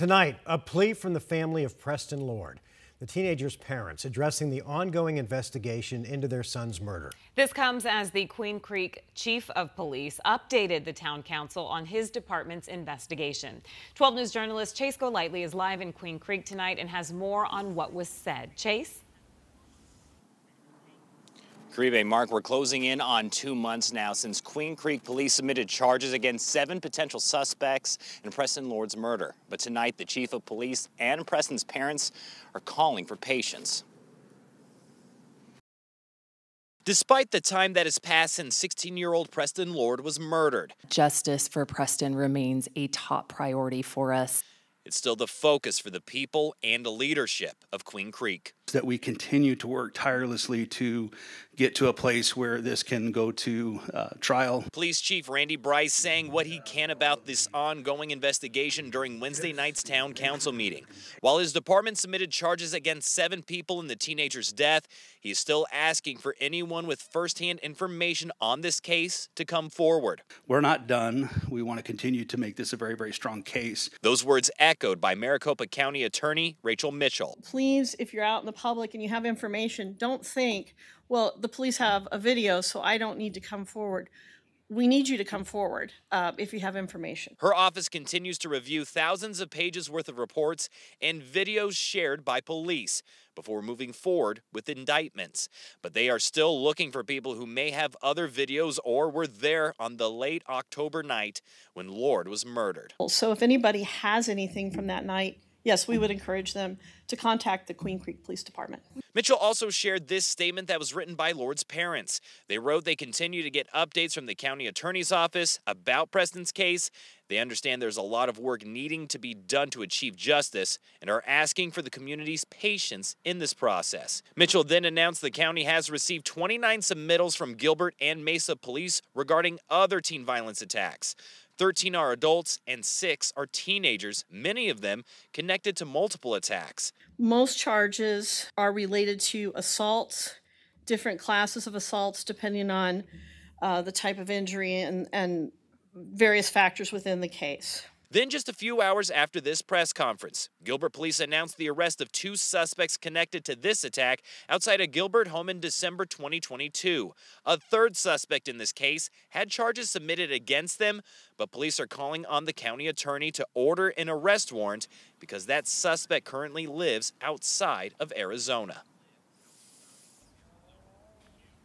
Tonight, a plea from the family of Preston Lord, the teenager's parents, addressing the ongoing investigation into their son's murder. This comes as the Queen Creek Chief of Police updated the town council on his department's investigation. 12 News journalist Chase Golightly is live in Queen Creek tonight and has more on what was said. Chase? Caribe, Mark, we're closing in on two months now since Queen Creek police submitted charges against seven potential suspects in Preston Lord's murder. But tonight, the chief of police and Preston's parents are calling for patience. Despite the time that has passed since 16 year old Preston Lord was murdered, justice for Preston remains a top priority for us. It's still the focus for the people and the leadership of Queen Creek. That we continue to work tirelessly to get to a place where this can go to uh, trial. Police Chief Randy Brice saying what he can about this ongoing investigation during Wednesday night's town council meeting. While his department submitted charges against seven people in the teenager's death, he is still asking for anyone with firsthand information on this case to come forward. We're not done. We want to continue to make this a very, very strong case. Those words echoed by Maricopa County Attorney Rachel Mitchell. Please, if you're out in the public and you have information, don't think, well, the police have a video, so I don't need to come forward. We need you to come forward uh, if you have information. Her office continues to review thousands of pages worth of reports and videos shared by police before moving forward with indictments. But they are still looking for people who may have other videos or were there on the late October night when Lord was murdered. So if anybody has anything from that night, yes, we would encourage them to contact the Queen Creek Police Department. Mitchell also shared this statement that was written by Lord's parents. They wrote they continue to get updates from the county attorney's office about Preston's case. They understand there's a lot of work needing to be done to achieve justice and are asking for the community's patience in this process. Mitchell then announced the county has received 29 submittals from Gilbert and Mesa police regarding other teen violence attacks. 13 are adults and six are teenagers, many of them connected to multiple attacks. Most charges are related to assaults, different classes of assaults depending on uh, the type of injury and, and various factors within the case. Then, just a few hours after this press conference, Gilbert police announced the arrest of two suspects connected to this attack outside a Gilbert home in December 2022. A third suspect in this case had charges submitted against them, but police are calling on the county attorney to order an arrest warrant because that suspect currently lives outside of Arizona.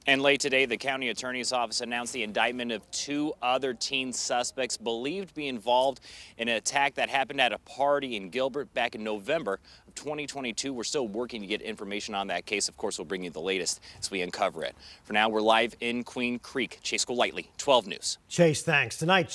And late today, the county attorney's office announced the indictment of two other teen suspects believed to be involved in an attack that happened at a party in Gilbert back in November of 2022. We're still working to get information on that case. Of course, we'll bring you the latest as we uncover it. For now, we're live in Queen Creek. Chase Golightly, 12 News. Chase, thanks. Tonight,